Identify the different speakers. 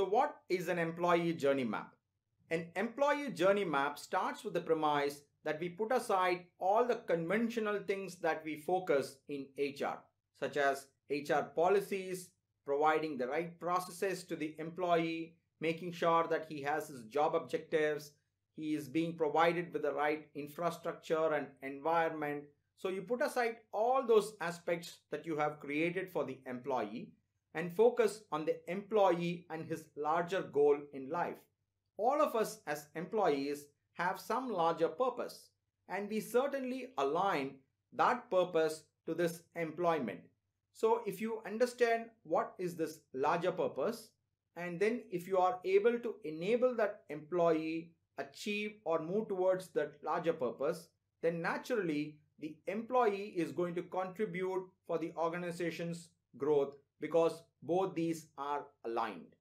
Speaker 1: So what is an employee journey map? An employee journey map starts with the premise that we put aside all the conventional things that we focus in HR, such as HR policies, providing the right processes to the employee, making sure that he has his job objectives, he is being provided with the right infrastructure and environment. So you put aside all those aspects that you have created for the employee and focus on the employee and his larger goal in life. All of us as employees have some larger purpose and we certainly align that purpose to this employment. So if you understand what is this larger purpose and then if you are able to enable that employee achieve or move towards that larger purpose, then naturally the employee is going to contribute for the organization's growth because both these are aligned.